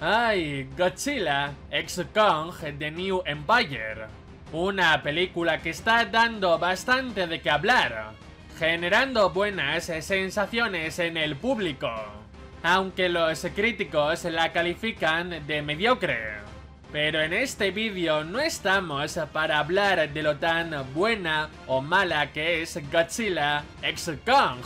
Ay, Godzilla X Kong The New Empire. Una película que está dando bastante de qué hablar, generando buenas sensaciones en el público, aunque los críticos la califican de mediocre. Pero en este vídeo no estamos para hablar de lo tan buena o mala que es Godzilla X Kong.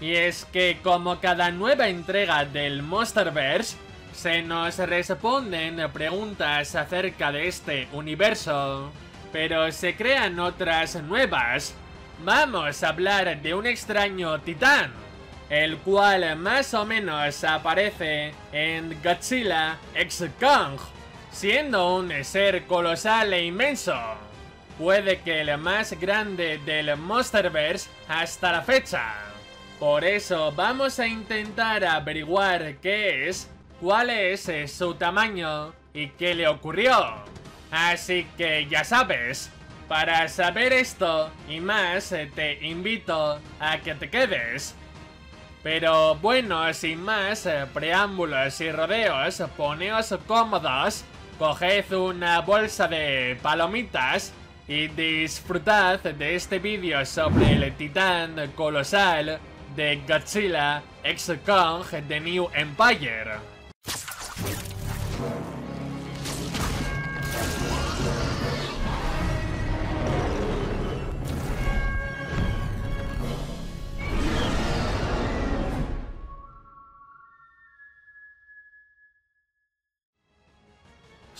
Y es que como cada nueva entrega del Monsterverse, se nos responden preguntas acerca de este universo, pero se crean otras nuevas. Vamos a hablar de un extraño titán, el cual más o menos aparece en Godzilla X Kong, siendo un ser colosal e inmenso. Puede que el más grande del Monsterverse hasta la fecha. Por eso vamos a intentar averiguar qué es cuál es eh, su tamaño y qué le ocurrió. Así que ya sabes, para saber esto y más eh, te invito a que te quedes. Pero bueno, sin más eh, preámbulos y rodeos, poneos cómodos, coged una bolsa de palomitas y disfrutad de este vídeo sobre el titán colosal de Godzilla X Kong The New Empire.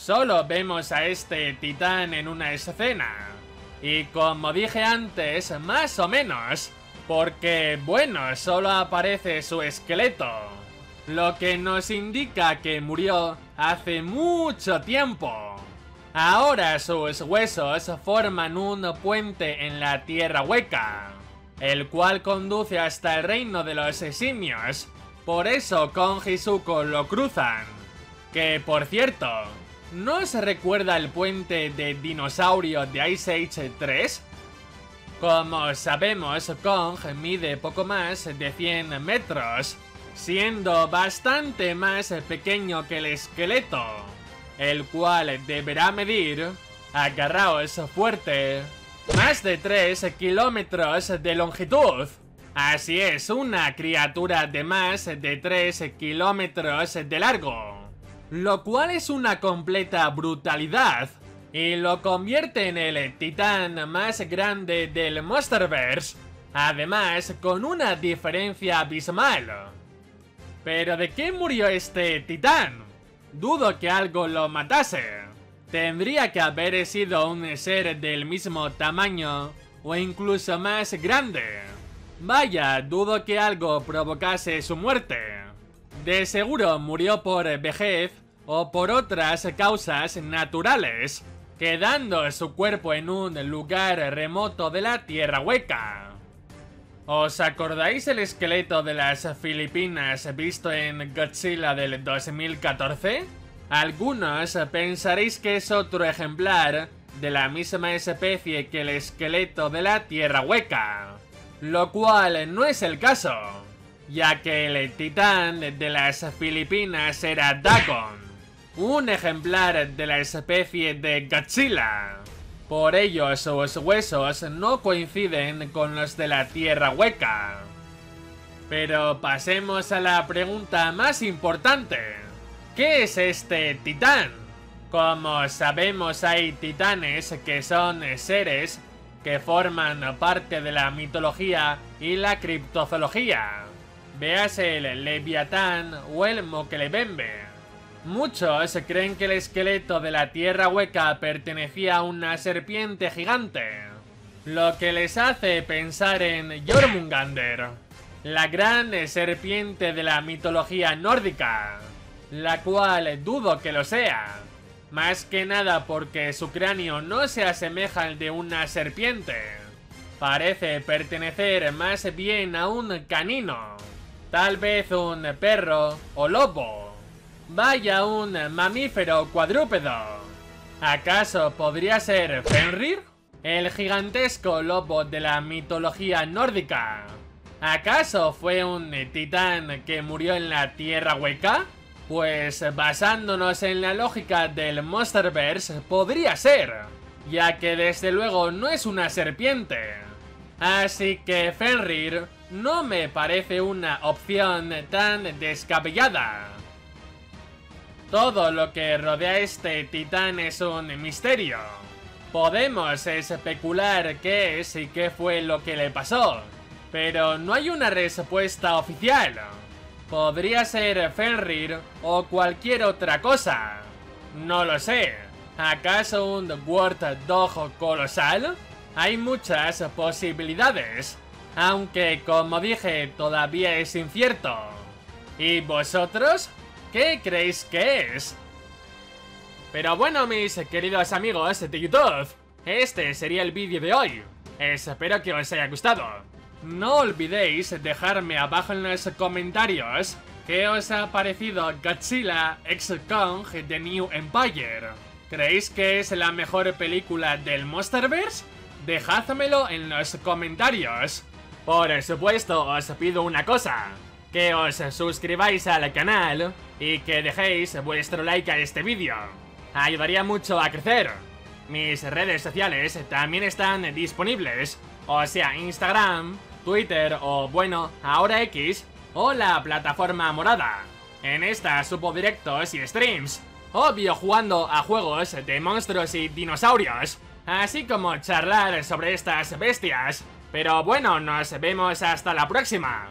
Solo vemos a este titán en una escena. Y como dije antes, más o menos. Porque, bueno, solo aparece su esqueleto. Lo que nos indica que murió hace mucho tiempo. Ahora sus huesos forman un puente en la tierra hueca, el cual conduce hasta el reino de los simios. Por eso Kong y Zuko lo cruzan. Que, por cierto, ¿No se recuerda el puente de dinosaurio de Ice Age 3? Como sabemos, Kong mide poco más de 100 metros, siendo bastante más pequeño que el esqueleto, el cual deberá medir, agarraos fuerte, más de 3 kilómetros de longitud. Así es, una criatura de más de 3 kilómetros de largo lo cual es una completa brutalidad y lo convierte en el titán más grande del Monsterverse, además con una diferencia abismal. ¿Pero de qué murió este titán? Dudo que algo lo matase. Tendría que haber sido un ser del mismo tamaño o incluso más grande. Vaya, dudo que algo provocase su muerte. De seguro murió por vejez o por otras causas naturales, quedando su cuerpo en un lugar remoto de la Tierra Hueca. ¿Os acordáis el esqueleto de las Filipinas visto en Godzilla del 2014? Algunos pensaréis que es otro ejemplar de la misma especie que el esqueleto de la Tierra Hueca, lo cual no es el caso ya que el titán de las Filipinas era Dagon, un ejemplar de la especie de Godzilla. Por ello sus huesos no coinciden con los de la Tierra Hueca. Pero pasemos a la pregunta más importante. ¿Qué es este titán? Como sabemos hay titanes que son seres que forman parte de la mitología y la criptozoología. Véase el Leviatán o el Mokelebembe. Muchos creen que el esqueleto de la Tierra Hueca pertenecía a una serpiente gigante, lo que les hace pensar en Jormungander, la gran serpiente de la mitología nórdica, la cual dudo que lo sea, más que nada porque su cráneo no se asemeja al de una serpiente, parece pertenecer más bien a un canino. Tal vez un perro o lobo. Vaya un mamífero cuadrúpedo. ¿Acaso podría ser Fenrir? El gigantesco lobo de la mitología nórdica. ¿Acaso fue un titán que murió en la Tierra Hueca? Pues basándonos en la lógica del Monsterverse, podría ser, ya que desde luego no es una serpiente. Así que Fenrir no me parece una opción tan descabellada. Todo lo que rodea a este titán es un misterio. Podemos especular qué es y qué fue lo que le pasó, pero no hay una respuesta oficial. Podría ser Fenrir o cualquier otra cosa. No lo sé. ¿Acaso un Word Dog colosal? Hay muchas posibilidades, aunque como dije todavía es incierto. ¿Y vosotros? ¿Qué creéis que es? Pero bueno mis queridos amigos de YouTube, este sería el vídeo de hoy. Espero que os haya gustado. No olvidéis dejarme abajo en los comentarios qué os ha parecido Godzilla X Kong The New Empire. ¿Creéis que es la mejor película del Monsterverse? Dejádmelo en los comentarios. Por supuesto, os pido una cosa. Que os suscribáis al canal y que dejéis vuestro like a este vídeo. Ayudaría mucho a crecer. Mis redes sociales también están disponibles. O sea, Instagram, Twitter o bueno, ahora X o la plataforma morada. En esta subo directos y streams. Obvio jugando a juegos de monstruos y dinosaurios. Así como charlar sobre estas bestias. Pero bueno, nos vemos hasta la próxima.